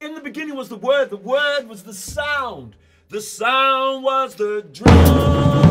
In the beginning was the Word, the Word was the sound, the sound was the drum.